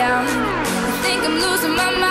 down. I think I'm losing my mind.